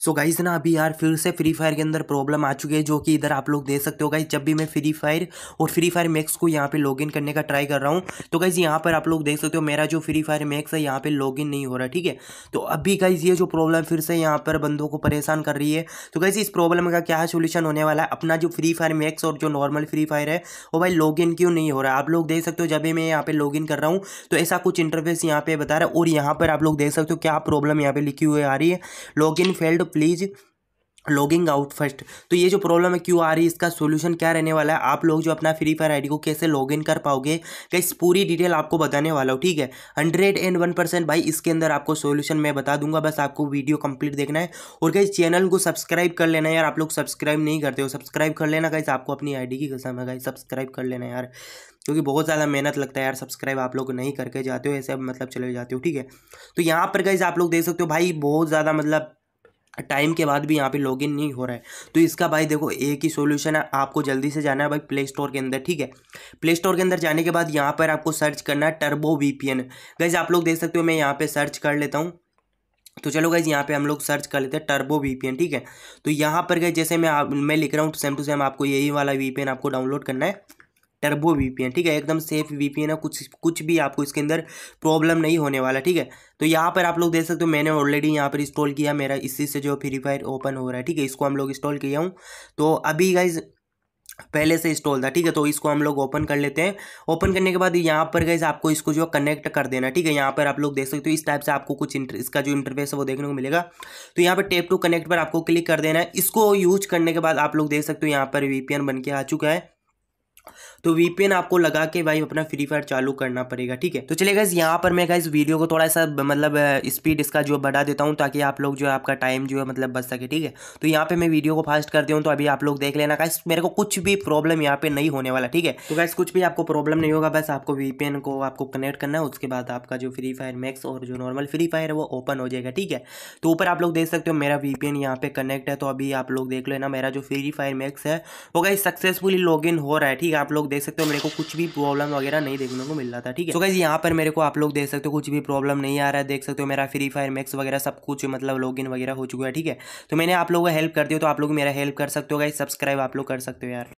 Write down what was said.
So guys ना अभी यार फिर से फ्री फायर के अंदर प्रॉब्लम आ चुकी है जो कि इधर आप लोग देख सकते हो। गाइस जब भी मैं फ्री फायर और फ्री फायर मैक्स को यहाँ पे लॉगिन करने का ट्राई कर रहा हूँ तो गाइस यहाँ पर आप लोग देख सकते हो मेरा जो फ्री फायर मैक्स है, यहाँ पे लॉगिन नहीं हो रहा, ठीक है? तो अभी गाइस ये जो प्रॉब्लम फिर से यहाँ पर बंदों को परेशान कर रही है। तो गाइस इस प्रॉब्लम का क्या सोल्यूशन होने वाला है? अपना जो फ्री फायर मैक्स और जो नॉर्मल फ्री फायर है, वो भाई लॉग क्यों नहीं हो रहा? आप लोग देख सकते हो, जब भी मैं यहाँ पे लॉग कर रहा हूँ तो ऐसा कुछ इंटरफेस यहाँ पे बता रहा है और यहाँ पर आप लोग देख सकते हो क्या प्रॉब्लम यहाँ पे लिखी हुई आ रही है। Log in failed please logging out first तो ये जो प्रॉब्लम है, क्यों आ रही है, इसका सोल्यूशन क्या रहने वाला है? आप लोग जो अपना फ्री फायर आईडी को कैसे लॉगिन कर पाओगे? इस पूरी डिटेल आपको बताने वाला हूँ, ठीक है? हंड्रेड एंड वन परसेंट भाई, इसके अंदर आपको सोल्यूशन मैं बता दूँगा, बस आपको वीडियो कंप्लीट देखना है। और कहीं चैनल को सब्सक्राइब कर लेना यार, आप लोग सब्सक्राइब नहीं करते हो। सब्सक्राइब कर लेना कहीं आपको अपनी आईडी की कसम है गाइस सब्सक्राइब कर लेना यार। क्योंकि बहुत ज़्यादा मेहनत लगता है यार सब्सक्राइब आप लोग नहीं करके जाते हो, ऐसे मतलब चले जाते हो, ठीक है? तो यहाँ पर गाइज़ आप लोग देख सकते हो भाई, बहुत ज़्यादा मतलब टाइम के बाद भी यहाँ पे लॉगिन नहीं हो रहा है। तो इसका भाई देखो, एक ही सॉल्यूशन है, आपको जल्दी से जाना है भाई प्ले स्टोर के अंदर, ठीक है? प्ले स्टोर के अंदर जाने के बाद यहाँ पर आपको सर्च करना है टर्बो वीपीएन गैस आप लोग देख सकते हो, मैं यहाँ पे सर्च कर लेता हूँ। तो चलो गाइज़ यहाँ पे हम लोग सर्च कर लेते हैं टर्बो वीपीएन ठीक है? तो यहाँ पर गए जैसे मैं मैं लिख रहा हूँ सेम टू सेम आपको यही वाला वीपीएन आपको डाउनलोड करना है। टर्बो वीपीएन ठीक है? एकदम सेफ़ वीपीएन है, कुछ कुछ भी आपको इसके अंदर प्रॉब्लम नहीं होने वाला, ठीक है? तो यहाँ पर आप लोग देख सकते हो, मैंने ऑलरेडी यहाँ पर इंस्टॉल किया, मेरा इसी से जो फ्री फायर ओपन हो रहा है, ठीक है? इसको हम लोग इंस्टॉल किया हूँ। तो अभी गाइज़ पहले से इंस्टॉल था, ठीक है? तो इसको हम लोग ओपन कर लेते हैं। ओपन करने के बाद यहाँ पर गए आपको इसको जो कनेक्ट कर देना, ठीक है? यहाँ पर आप लोग देख सकते हो, इस टाइप से आपको कुछ इंटर इसका जो इंटरफेस है वो देखने को मिलेगा। तो यहाँ पर टेप टू कनेक्ट पर आपको क्लिक कर देना है। इसको यूज़ करने के बाद आप लोग देख सकते हो, यहाँ पर वीपीएन बन के आ चुका है। तो वीपीएन आपको लगा के भाई अपना फ्री फायर चालू करना पड़ेगा, ठीक है? तो चलिए गाइज़ यहाँ पर मैं गाइज़ वीडियो को थोड़ा सा मतलब स्पीड इसका जो बढ़ा देता हूँ ताकि आप लोग जो है आपका टाइम जो है मतलब बच सके, ठीक है? तो यहाँ पे मैं वीडियो को फास्ट करती हूँ तो अभी आप लोग देख लेना गाइस मेरे को कुछ भी प्रॉब्लम यहाँ पे नहीं होने वाला, ठीक है? तो गाइस कुछ भी आपको प्रॉब्लम नहीं होगा, बस आपको वीपीएन को आपको कनेक्ट करना है, उसके बाद आपका जो फ्री फायर मैक्स और जो नॉर्मल फ्री फायर है वो ओपन हो जाएगा, ठीक है? तो ऊपर आप लोग देख सकते हो मेरा वीपीएन यहाँ पे कनेक्ट है तो अभी आप लोग देख लेना मेरा जो फ्री फायर मैक्स है, वो गाइस सक्सेसफुली लॉग हो रहा है, ठीक है? आप लोग देख सकते हो, मेरे को कुछ भी प्रॉब्लम वगैरह नहीं देखने को मिल रहा था, ठीक है? तो गाइज़ यहाँ पर मेरे को आप लोग देख सकते हो, कुछ भी प्रॉब्लम नहीं आ रहा है, देख सकते हो मेरा फ्री फायर मैक्स वगैरह सब कुछ मतलब लॉग वगैरह हो चुका है, ठीक है? तो मैंने आप लोगों को हेल्प कर दिया तो आप लोग मेरा हेल्प कर सकते हो गाइज़ सब्सक्राइब आप लोग कर सकते हो, यार।